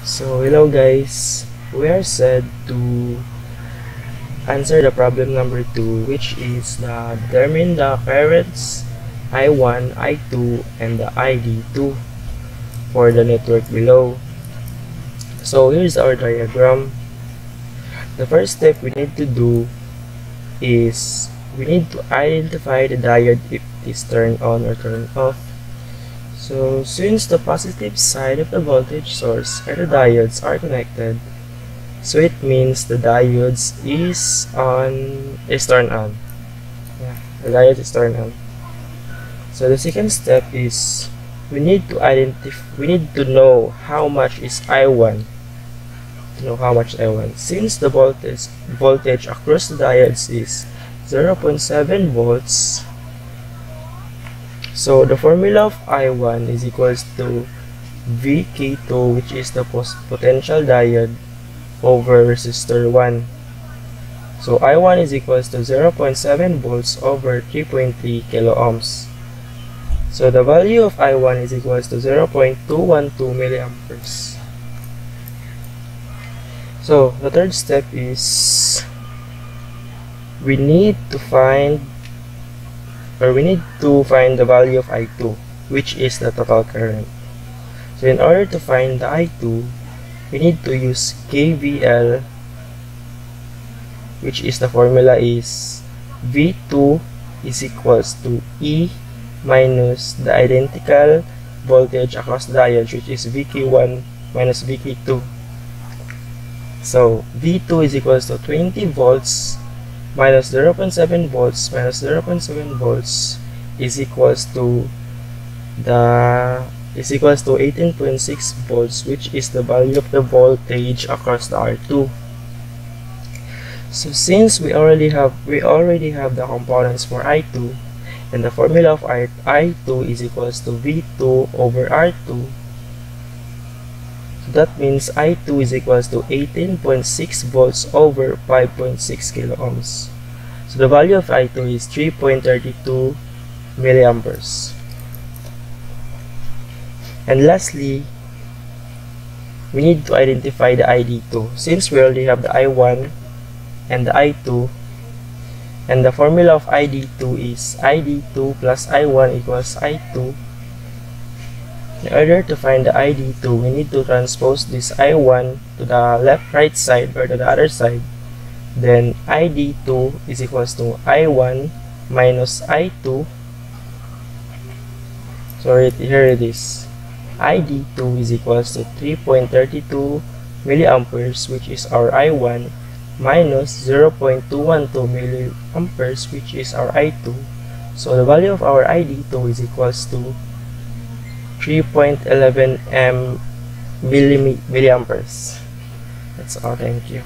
So, hello guys. We are set to answer the problem number 2 which is the determine the currents I1, I2, and the ID2 for the network below. So, here's our diagram. The first step we need to do is we need to identify the diode if it is turned on or turned off. So, since the positive side of the voltage source and the diodes are connected, so it means the diodes is on is turned on. Yeah, the diode is turned on. So the second step is we need to identify we need to know how much is I1 to know how much I1 since the voltage voltage across the diodes is 0.7 volts so the formula of I1 is equals to VK2 which is the potential diode over resistor 1. So I1 is equals to 0.7 volts over 3.3 kilo ohms. So the value of I1 is equals to 0.212 milliamperes. So the third step is we need to find or we need to find the value of I2 which is the total current. So in order to find the I2 we need to use KVL which is the formula is V2 is equals to E minus the identical voltage across the diode which is VK1 minus VK2 so V2 is equals to 20 volts minus 0.7 volts minus 0.7 volts is equals to the is equals to 18.6 volts which is the value of the voltage across the R2 so since we already have we already have the components for I2 and the formula of I, I2 is equals to V2 over R2 that means I2 is equals to 18.6 volts over 5.6 kilo ohms. So the value of I2 is 3.32 milliamperes. And lastly, we need to identify the ID2. Since we already have the I1 and the I2, and the formula of ID2 is ID2 plus I1 equals I2 in order to find the ID2, we need to transpose this I1 to the left right side or to the other side. Then ID2 is equals to I1 minus I2. So here it is. ID2 is equals to 3.32 milliamperes which is our I1 minus 0.212 milliamperes which is our I2. So the value of our ID2 is equals to 3.11 m milliamperes. That's all. Thank you.